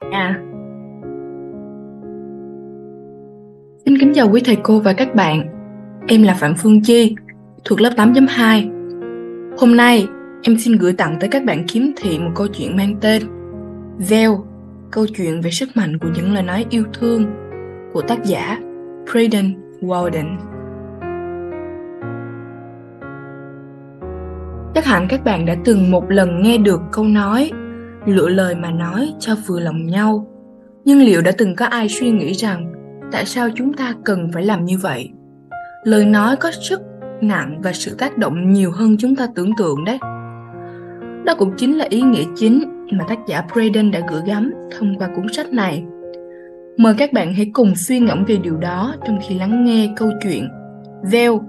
À. Xin kính chào quý thầy cô và các bạn. Em là Phạm Phương Chi, thuộc lớp 8.2. Hôm nay, em xin gửi tặng tới các bạn kiếm thị một câu chuyện mang tên Gieo, câu chuyện về sức mạnh của những lời nói yêu thương của tác giả Braden Walden. Chắc hẳn các bạn đã từng một lần nghe được câu nói lựa lời mà nói cho vừa lòng nhau. Nhưng liệu đã từng có ai suy nghĩ rằng tại sao chúng ta cần phải làm như vậy? Lời nói có sức, nặng và sự tác động nhiều hơn chúng ta tưởng tượng đấy. Đó cũng chính là ý nghĩa chính mà tác giả Braden đã gửi gắm thông qua cuốn sách này. Mời các bạn hãy cùng suy ngẫm về điều đó trong khi lắng nghe câu chuyện gieo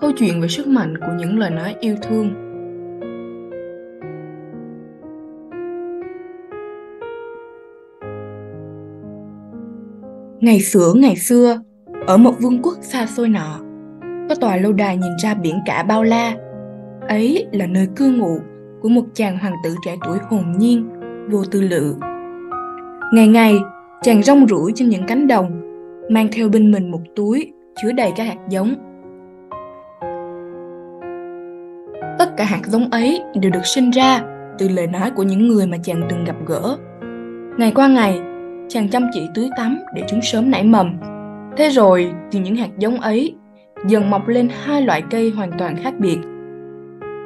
câu chuyện về sức mạnh của những lời nói yêu thương. Ngày xưa ngày xưa, ở một vương quốc xa xôi nọ, có tòa lâu đài nhìn ra biển cả bao la. Ấy là nơi cư ngụ của một chàng hoàng tử trẻ tuổi hồn nhiên, vô tư lự. Ngày ngày, chàng rong ruổi trên những cánh đồng, mang theo bên mình một túi chứa đầy các hạt giống. Tất cả hạt giống ấy đều được sinh ra từ lời nói của những người mà chàng từng gặp gỡ. Ngày qua ngày, chàng chăm chỉ tưới tắm để chúng sớm nảy mầm. Thế rồi từ những hạt giống ấy dần mọc lên hai loại cây hoàn toàn khác biệt.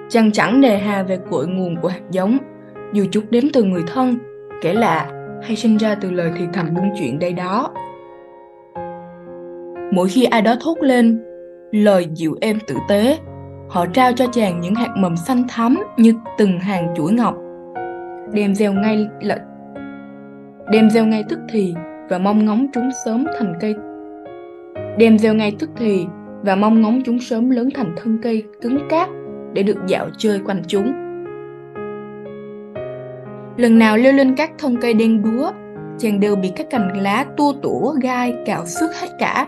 Chàng chẳng nề hà về cội nguồn của hạt giống, dù chút đếm từ người thân, kể lạ hay sinh ra từ lời thì thầm buôn chuyện đây đó. Mỗi khi ai đó thốt lên, lời dịu êm tử tế, họ trao cho chàng những hạt mầm xanh thắm như từng hàng chuỗi ngọc, đem gieo ngay lệnh đem gieo ngay tức thì và mong ngóng chúng sớm thành cây. Đem gieo ngay tức thì và mong ngóng chúng sớm lớn thành thân cây cứng cáp để được dạo chơi quanh chúng. Lần nào leo lên các thân cây đen đúa, chàng đều bị các cành lá tua tủa, gai, cạo xước hết cả.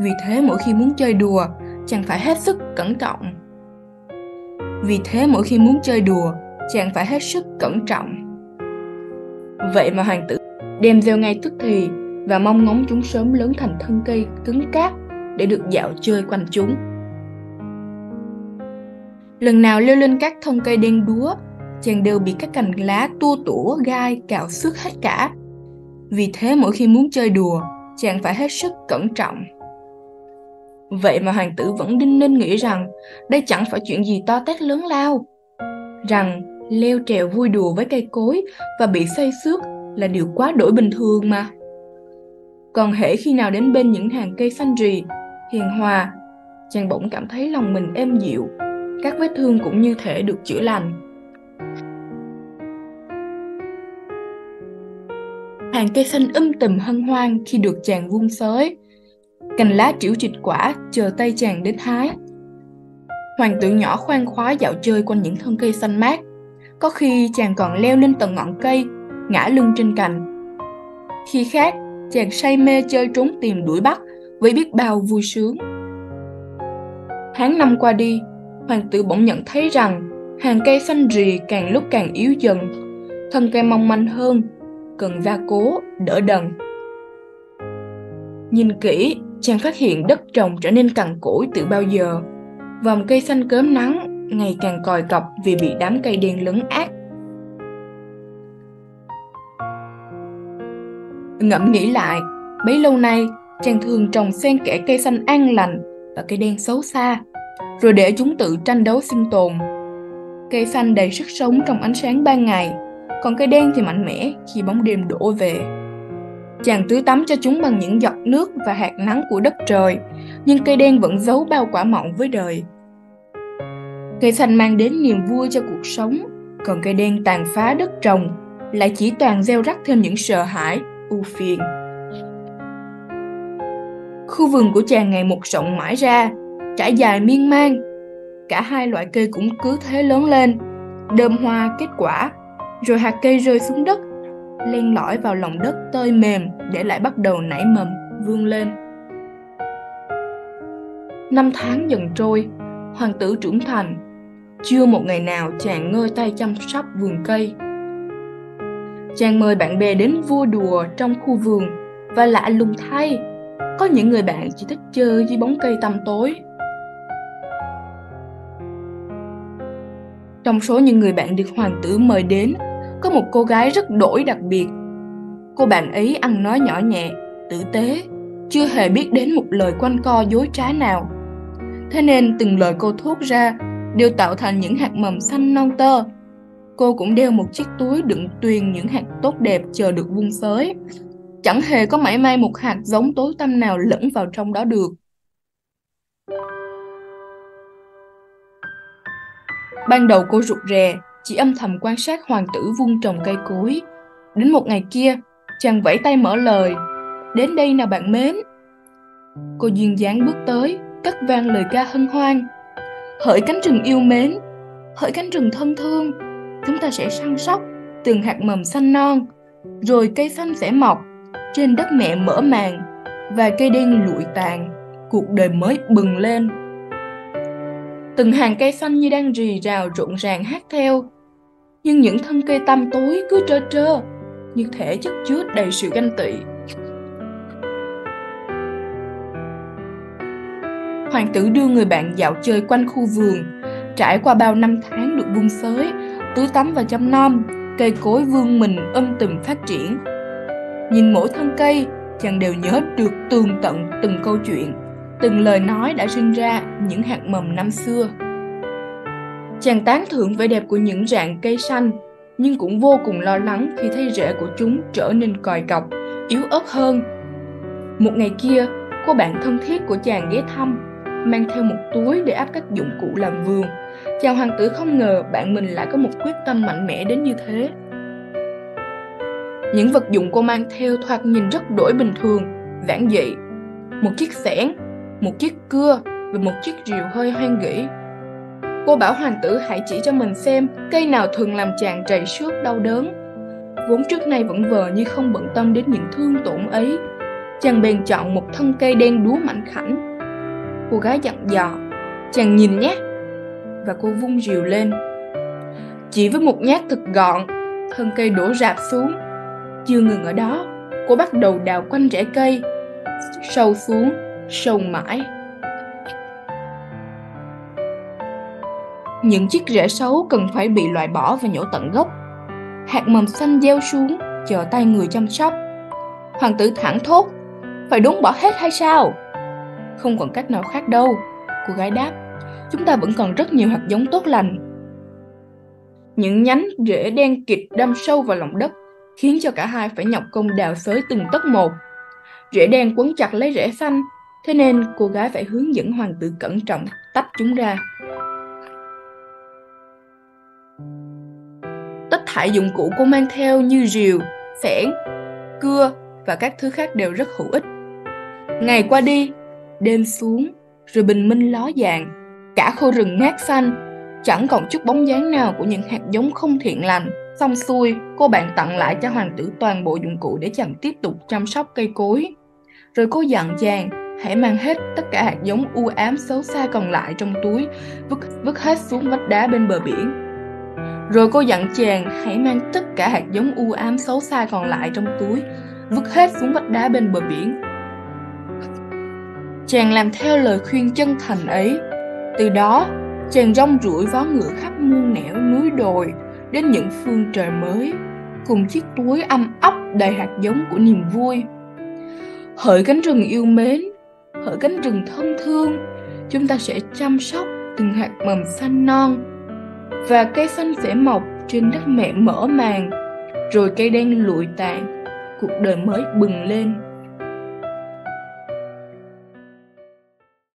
Vì thế mỗi khi muốn chơi đùa, chàng phải hết sức cẩn trọng. Vì thế mỗi khi muốn chơi đùa, chàng phải hết sức cẩn trọng. Vậy mà hoàng tử đem gieo ngay tức thì và mong ngóng chúng sớm lớn thành thân cây cứng cáp để được dạo chơi quanh chúng. Lần nào leo lên các thân cây đen đúa, chàng đều bị các cành lá tua tủa gai cạo xước hết cả. Vì thế mỗi khi muốn chơi đùa, chàng phải hết sức cẩn trọng. Vậy mà hoàng tử vẫn đinh ninh nghĩ rằng đây chẳng phải chuyện gì to tát lớn lao. Rằng leo trèo vui đùa với cây cối và bị xây xước là điều quá đổi bình thường mà. Còn hễ khi nào đến bên những hàng cây xanh rì, hiền hòa, chàng bỗng cảm thấy lòng mình êm dịu, các vết thương cũng như thể được chữa lành. Hàng cây xanh um tùm hân hoan khi được chàng vung sới, cành lá triểu trịch quả chờ tay chàng đến hái. Hoàng tử nhỏ khoan khoái dạo chơi quanh những thân cây xanh mát, có khi chàng còn leo lên tầng ngọn cây ngã lưng trên cành. Khi khác, chàng say mê chơi trốn tìm đuổi bắt với biết bao vui sướng. Tháng năm qua đi, hoàng tử bỗng nhận thấy rằng hàng cây xanh rì càng lúc càng yếu dần, thân cây mong manh hơn, cần gia cố, đỡ đần. Nhìn kỹ, chàng phát hiện đất trồng trở nên cằn cỗi từ bao giờ. Vòng cây xanh cớm nắng ngày càng còi cọc vì bị đám cây đen lấn ác Ngẫm nghĩ lại, bấy lâu nay, chàng thường trồng xen kẽ cây xanh an lành và cây đen xấu xa, rồi để chúng tự tranh đấu sinh tồn. Cây xanh đầy sức sống trong ánh sáng ban ngày, còn cây đen thì mạnh mẽ khi bóng đêm đổ về. Chàng tưới tắm cho chúng bằng những giọt nước và hạt nắng của đất trời, nhưng cây đen vẫn giấu bao quả mọng với đời. Cây xanh mang đến niềm vui cho cuộc sống, còn cây đen tàn phá đất trồng, lại chỉ toàn gieo rắc thêm những sợ hãi, ưu phiền. Khu vườn của chàng ngày một rộng mãi ra, trải dài miên man. Cả hai loại cây cũng cứ thế lớn lên, đơm hoa kết quả, rồi hạt cây rơi xuống đất, len lỏi vào lòng đất tơi mềm để lại bắt đầu nảy mầm, vươn lên. Năm tháng dần trôi, hoàng tử trưởng thành. Chưa một ngày nào chàng ngơi tay chăm sóc vườn cây. Chàng mời bạn bè đến vui đùa trong khu vườn và lạ lùng thay, có những người bạn chỉ thích chơi dưới bóng cây tăm tối. Trong số những người bạn được hoàng tử mời đến, có một cô gái rất đổi đặc biệt. Cô bạn ấy ăn nói nhỏ nhẹ, tử tế, chưa hề biết đến một lời quanh co dối trá nào. Thế nên từng lời cô thốt ra đều tạo thành những hạt mầm xanh non tơ. Cô cũng đeo một chiếc túi đựng tuyền những hạt tốt đẹp chờ được vung sới Chẳng hề có mảy may một hạt giống tối tăm nào lẫn vào trong đó được. Ban đầu cô rụt rè, chỉ âm thầm quan sát hoàng tử vung trồng cây cối. Đến một ngày kia, chàng vẫy tay mở lời. Đến đây nào bạn mến. Cô duyên dáng bước tới, cất vang lời ca hân hoan. Hỡi cánh rừng yêu mến, hỡi cánh rừng thân thương, chúng ta sẽ săn sóc từng hạt mầm xanh non, rồi cây xanh sẽ mọc trên đất mẹ mở màng và cây đen lụi tàn, cuộc đời mới bừng lên. Từng hàng cây xanh như đang rì rào rộn ràng hát theo, nhưng những thân cây tăm tối cứ trơ trơ, như thể chất chứa đầy sự ganh tị. Hoàng tử đưa người bạn dạo chơi quanh khu vườn, trải qua bao năm tháng được buông xới tưới tắm và chăm nom, cây cối vương mình âm tùm phát triển. Nhìn mỗi thân cây, chàng đều nhớ được tường tận từng câu chuyện, từng lời nói đã sinh ra những hạt mầm năm xưa. Chàng tán thưởng vẻ đẹp của những rạng cây xanh, nhưng cũng vô cùng lo lắng khi thấy rễ của chúng trở nên còi cọc, yếu ớt hơn. Một ngày kia, cô bạn thân thiết của chàng ghé thăm, mang theo một túi để áp các dụng cụ làm vườn. Chàng hoàng tử không ngờ bạn mình lại có một quyết tâm mạnh mẽ đến như thế. Những vật dụng cô mang theo thoạt nhìn rất đổi bình thường, giản dị. Một chiếc xẻng, một chiếc cưa và một chiếc rìu hơi hoang gỉ. Cô bảo hoàng tử hãy chỉ cho mình xem cây nào thường làm chàng trầy xước đau đớn. Vốn trước nay vẫn vờ như không bận tâm đến những thương tổn ấy. Chàng bèn chọn một thân cây đen đúa mảnh khảnh. Cô gái dặn dò, chàng nhìn nhé. Và cô vung rìu lên. Chỉ với một nhát thật gọn, thân cây đổ rạp xuống. Chưa ngừng ở đó, cô bắt đầu đào quanh rễ cây, sâu xuống, sâu mãi. Những chiếc rễ xấu cần phải bị loại bỏ và nhổ tận gốc. Hạt mầm xanh gieo xuống, chờ tay người chăm sóc. Hoàng tử thẳng thốt, phải đốn bỏ hết hay sao? Không còn cách nào khác đâu, cô gái đáp. Chúng ta vẫn còn rất nhiều hạt giống tốt lành. Những nhánh rễ đen kịt đâm sâu vào lòng đất, khiến cho cả hai phải nhọc công đào xới từng tấc một. Rễ đen quấn chặt lấy rễ xanh, thế nên cô gái phải hướng dẫn hoàng tử cẩn trọng tách chúng ra. Tất thải dụng cụ cô mang theo như rìu, phẻn, cưa và các thứ khác đều rất hữu ích. Ngày qua đi, đêm xuống, rồi bình minh ló dạng, cả khu rừng ngát xanh, chẳng còn chút bóng dáng nào của những hạt giống không thiện lành. Xong xuôi, cô bạn tặng lại cho hoàng tử toàn bộ dụng cụ để chàng tiếp tục chăm sóc cây cối. Rồi cô dặn chàng hãy mang hết tất cả hạt giống u ám xấu xa còn lại trong túi, vứt, vứt hết xuống vách đá bên bờ biển. Rồi cô dặn chàng hãy mang tất cả hạt giống u ám xấu xa còn lại trong túi, vứt hết xuống vách đá bên bờ biển. Chàng làm theo lời khuyên chân thành ấy. Từ đó, chàng rong ruổi vó ngựa khắp muôn nẻo núi đồi đến những phương trời mới, cùng chiếc túi âm ấp đầy hạt giống của niềm vui. Hỡi cánh rừng yêu mến, hỡi cánh rừng thân thương, chúng ta sẽ chăm sóc từng hạt mầm xanh non và cây xanh sẽ mọc trên đất mẹ mở màng, rồi cây đen lụi tàn, cuộc đời mới bừng lên